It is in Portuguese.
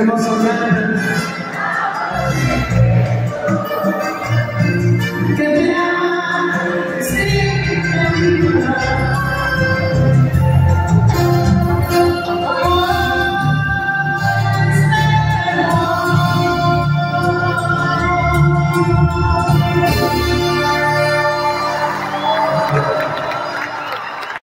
emocionada. Caminhar sem caminhar.